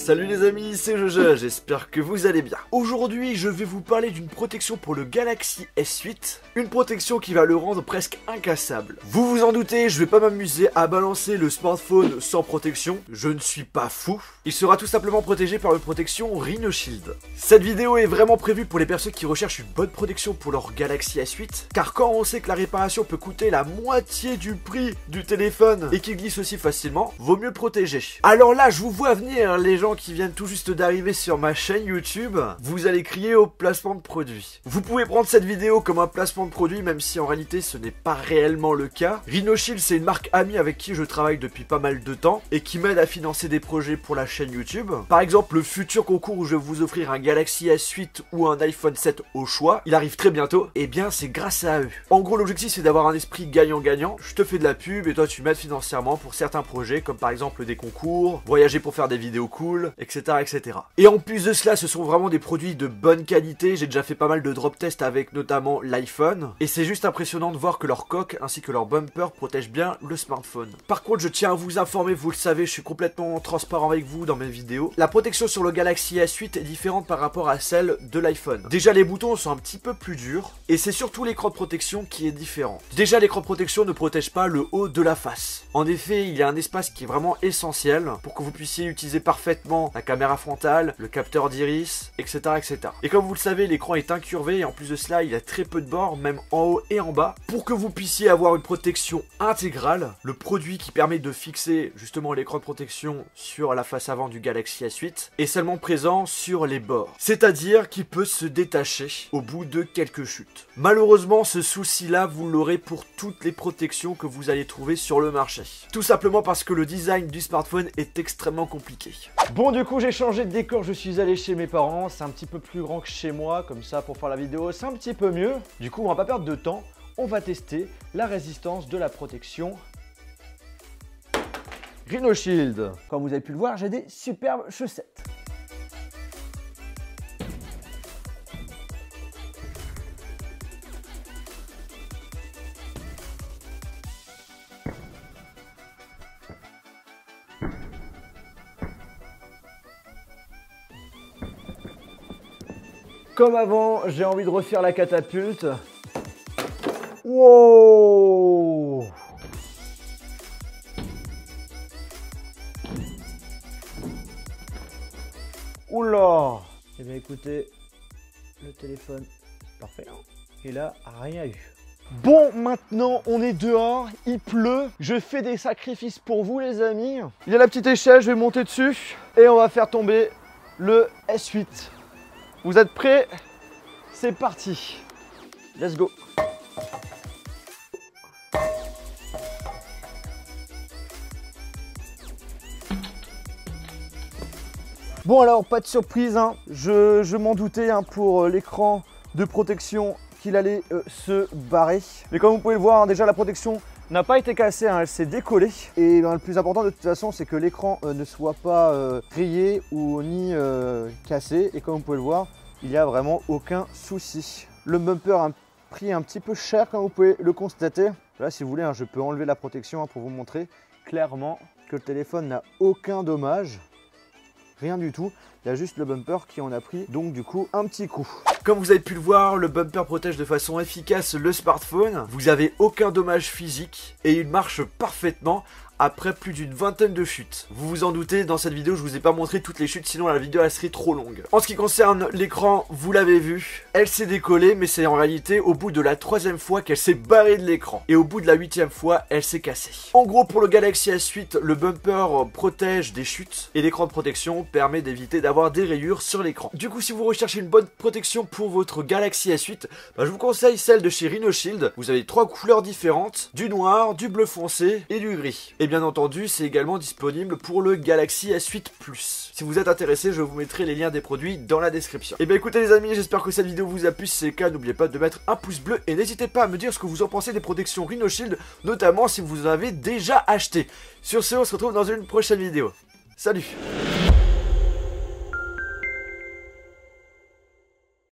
Salut les amis, c'est Jojo, j'espère que vous allez bien. Aujourd'hui, je vais vous parler d'une protection pour le Galaxy S8, une protection qui va le rendre presque incassable. Vous vous en doutez, je vais pas m'amuser à balancer le smartphone sans protection, je ne suis pas fou. Il sera tout simplement protégé par une protection Rhino Shield. Cette vidéo est vraiment prévue pour les personnes qui recherchent une bonne protection pour leur Galaxy S8, car quand on sait que la réparation peut coûter la moitié du prix du téléphone et qu'il glisse aussi facilement, vaut mieux protéger. Alors là, je vous vois venir les gens qui viennent tout juste d'arriver sur ma chaîne YouTube, vous allez crier au placement de produit. Vous pouvez prendre cette vidéo comme un placement de produit, même si en réalité ce n'est pas réellement le cas. RhinoShield, c'est une marque amie avec qui je travaille depuis pas mal de temps et qui m'aide à financer des projets pour la chaîne YouTube. Par exemple, le futur concours où je vais vous offrir un Galaxy S8 ou un iPhone 7 au choix, il arrive très bientôt, et eh bien c'est grâce à eux. En gros, l'objectif c'est d'avoir un esprit gagnant-gagnant. Je te fais de la pub et toi tu m'aides financièrement pour certains projets, comme par exemple des concours, voyager pour faire des vidéos cool, etc etc. Et en plus de cela, ce sont vraiment des produits de bonne qualité. J'ai déjà fait pas mal de drop tests avec notamment l'iPhone. Et c'est juste impressionnant de voir que leur coque ainsi que leur bumper protègent bien le smartphone. Par contre, je tiens à vous informer, vous le savez, je suis complètement transparent avec vous dans mes vidéos. La protection sur le Galaxy S8 est différente par rapport à celle de l'iPhone. Déjà, les boutons sont un petit peu plus durs. Et c'est surtout l'écran de protection qui est différent. Déjà, l'écran de protection ne protège pas le haut de la face. En effet, il y a un espace qui est vraiment essentiel pour que vous puissiez utiliser parfaitement la caméra frontale, le capteur d'iris, etc., etc. Et comme vous le savez, l'écran est incurvé et en plus de cela, il a très peu de bords, même en haut et en bas. Pour que vous puissiez avoir une protection intégrale, le produit qui permet de fixer justement l'écran de protection sur la face avant du Galaxy S8 est seulement présent sur les bords. C'est-à-dire qu'il peut se détacher au bout de quelques chutes. Malheureusement, ce souci-là, vous l'aurez pour toutes les protections que vous allez trouver sur le marché. Tout simplement parce que le design du smartphone est extrêmement compliqué. Bon, du coup, j'ai changé de décor, je suis allé chez mes parents, c'est un petit peu plus grand que chez moi, comme ça pour faire la vidéo c'est un petit peu mieux. Du coup on va pas perdre de temps, on va tester la résistance de la protection Rhino Shield. Comme vous avez pu le voir, j'ai des superbes chaussettes. Comme avant, j'ai envie de refaire la catapulte. Wow Oula Eh bien écoutez, le téléphone, parfait. Et là, rien eu. Bon, maintenant on est dehors, il pleut, je fais des sacrifices pour vous les amis. Il y a la petite échelle, je vais monter dessus et on va faire tomber le S8. Vous êtes prêts? C'est parti. Let's go. Bon alors, pas de surprise, hein. je, m'en doutais hein, pour euh, l'écran de protection qu'il allait euh, se barrer. Mais comme vous pouvez le voir, hein, déjà la protection n'a pas été cassée, elle s'est décollée. Et ben, le plus important de toute façon, c'est que l'écran euh, ne soit pas rayé ou ni cassé. Et comme vous pouvez le voir, il n'y a vraiment aucun souci. Le bumper a un prix un petit peu cher comme vous pouvez le constater. Là si vous voulez, hein, je peux enlever la protection hein, pour vous montrer clairement que le téléphone n'a aucun dommage. Rien du tout, il y a juste le bumper qui en a pris donc du coup un petit coup. Comme vous avez pu le voir, le bumper protège de façon efficace le smartphone. Vous avez aucun dommage physique et il marche parfaitement après plus d'une vingtaine de chutes. Vous vous en doutez, dans cette vidéo, je vous ai pas montré toutes les chutes, sinon la vidéo serait trop longue. En ce qui concerne l'écran, vous l'avez vu, elle s'est décollée, mais c'est en réalité au bout de la troisième fois qu'elle s'est barrée de l'écran. Et au bout de la huitième fois, elle s'est cassée. En gros, pour le Galaxy S8, le bumper protège des chutes et l'écran de protection permet d'éviter d'avoir des rayures sur l'écran. Du coup, si vous recherchez une bonne protection pour votre Galaxy S8, bah, je vous conseille celle de chez Rhino Shield. Vous avez trois couleurs différentes, du noir, du bleu foncé et du gris bien entendu, c'est également disponible pour le Galaxy S8 Plus. Si vous êtes intéressé, je vous mettrai les liens des produits dans la description. Et eh bien écoutez les amis, j'espère que cette vidéo vous a plu. Si c'est le cas, n'oubliez pas de mettre un pouce bleu et n'hésitez pas à me dire ce que vous en pensez des protections Rhino Shield, notamment si vous en avez déjà acheté. Sur ce, on se retrouve dans une prochaine vidéo. Salut